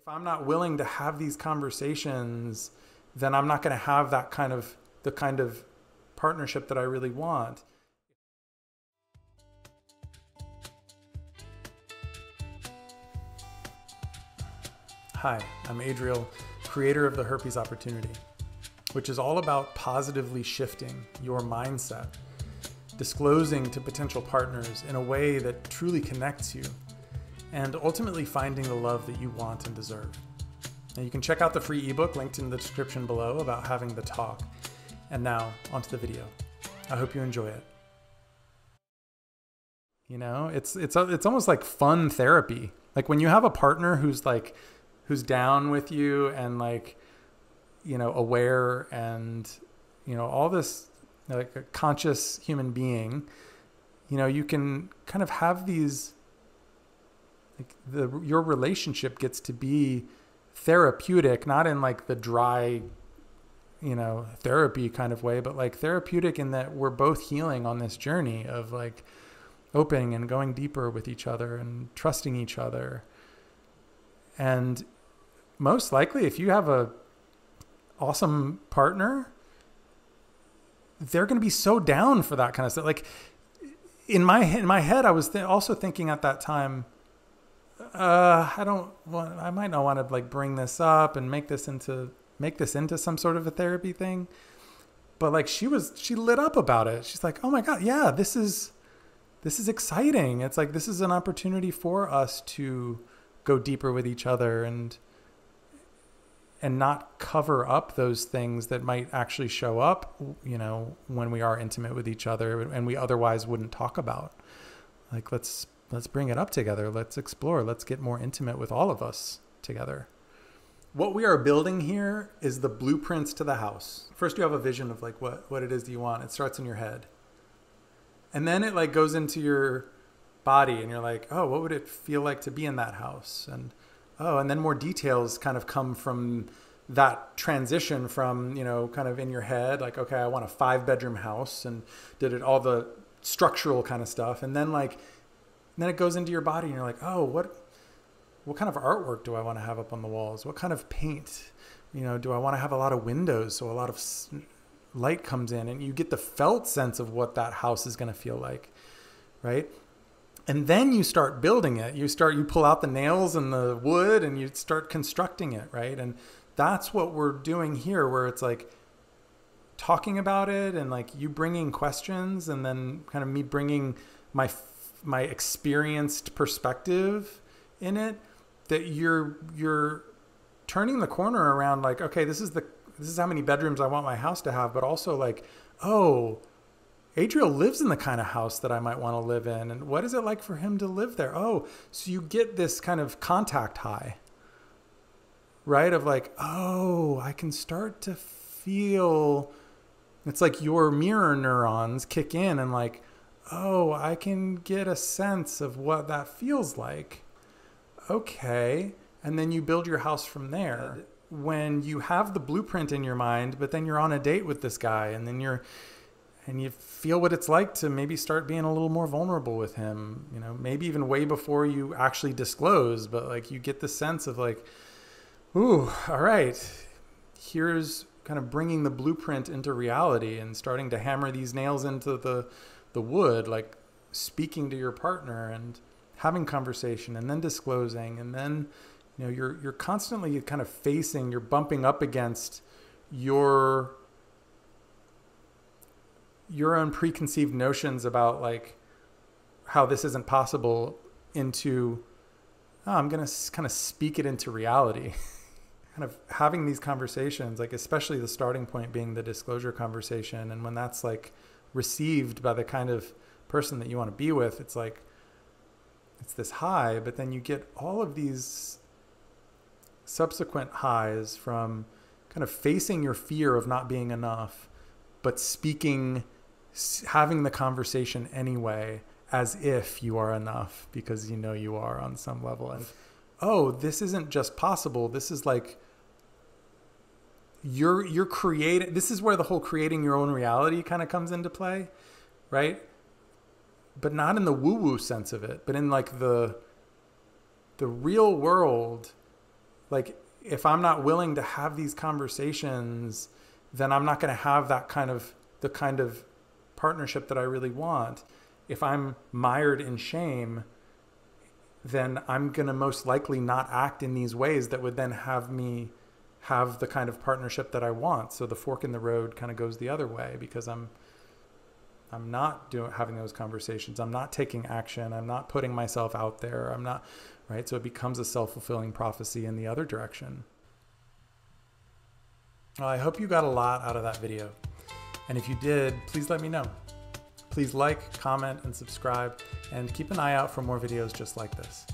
if I'm not willing to have these conversations, then I'm not going to have that kind of the kind of partnership that I really want. Hi, I'm Adrial, creator of the Herpes Opportunity, which is all about positively shifting your mindset, disclosing to potential partners in a way that truly connects you, and ultimately finding the love that you want and deserve. Now, you can check out the free ebook linked in the description below about having the talk. And now, onto the video. I hope you enjoy it. You know, it's it's uh, it's almost like fun therapy. Like when you have a partner who's like who's down with you and like you know aware and you know all this like a conscious human being you know you can kind of have these like the your relationship gets to be therapeutic not in like the dry you know therapy kind of way but like therapeutic in that we're both healing on this journey of like opening and going deeper with each other and trusting each other. And most likely if you have a awesome partner they're going to be so down for that kind of stuff. Like in my in my head i was th- also thinking at that time uh i don't want i might not want to like bring this up and make this into make this into some sort of a therapy thing but like she was she lit up about it she's like oh my god yeah this is this is exciting it's like this is an opportunity for us to go deeper with each other and and not cover up those things that might actually show up, you know, when we are intimate with each other and we otherwise wouldn't talk about. Like let's let's bring it up together. Let's explore. Let's get more intimate with all of us together. What we are building here is the blueprints to the house. First you have a vision of like what what it is that you want. It starts in your head. And then it like goes into your body and you're like, "Oh, what would it feel like to be in that house?" And oh, and then more details kind of come from that transition from, you know, kind of in your head, like, okay, I want a five bedroom house and did it all the structural kind of stuff. And then like, then it goes into your body and you're like, oh, what, what kind of artwork do I want to have up on the walls? What kind of paint? You know, do I want to have a lot of windows so a lot of light comes in and you get the felt sense of what that house is going to feel like, right? and then you start building it you start you pull out the nails and the wood and you start constructing it right and that's what we're doing here where it's like talking about it and like you bringing questions and then kind of me bringing my my experienced perspective in it that you're you're turning the corner around like okay this is the this is how many bedrooms I want my house to have but also like oh Adrial lives in the kind of house that I might want to live in. And what is it like for him to live there? Oh, so you get this kind of contact high, right? Of like, oh, I can start to feel it's like your mirror neurons kick in and like, oh, I can get a sense of what that feels like. Okay. And then you build your house from there. Uh, when you have the blueprint in your mind, but then you're on a date with this guy and then you're and you feel what it's like to maybe start being a little more vulnerable with him you know maybe even way before you actually disclose but like you get the sense of like ooh all right here's kind of bringing the blueprint into reality and starting to hammer these nails into the the wood like speaking to your partner and having conversation and then disclosing and then you know you're you're constantly kind of facing you're bumping up against your your own preconceived notions about like how this isn't possible into oh, I'm going to kind of speak it into reality. kind of having these conversations, like especially the starting point being the disclosure conversation. And when that's like received by the kind of person that you want to be with, it's like, it's this high, but then you get all of these subsequent highs from kind of facing your fear of not being enough, but speaking having the conversation anyway as if you are enough because you know you are on some level. And oh this isn't just possible. This is like you're you're creating this is where the whole creating your own reality kind of comes into play right but not in the woo woo sense of it but in like the the real world like if I'm not willing to have these conversations, then I'm not going to have that kind of the kind of partnership that I really want. If I'm mired in shame, then I'm going to most likely not act in these ways that would then have me have the kind of partnership that I want. So the fork in the road kind of goes the other way because I'm I'm not doing having those conversations. I'm not taking action. I'm not putting myself out there. I'm not right. So it becomes a self-fulfilling prophecy in the other direction. Well, I hope you got a lot out of that video. And if you did, please let me know. Please like, comment, and subscribe, and keep an eye out for more videos just like this.